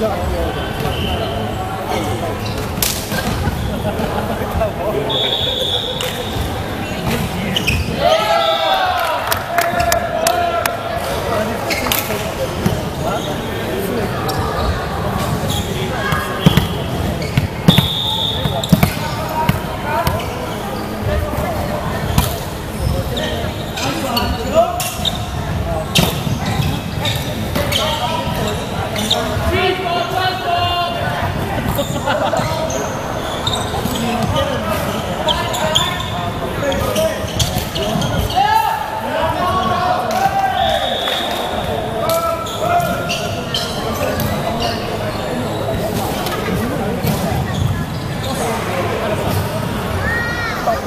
Yeah.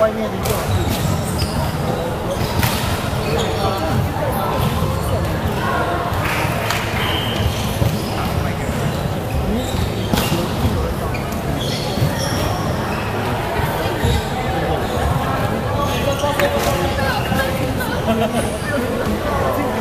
外面的。哈哈哈。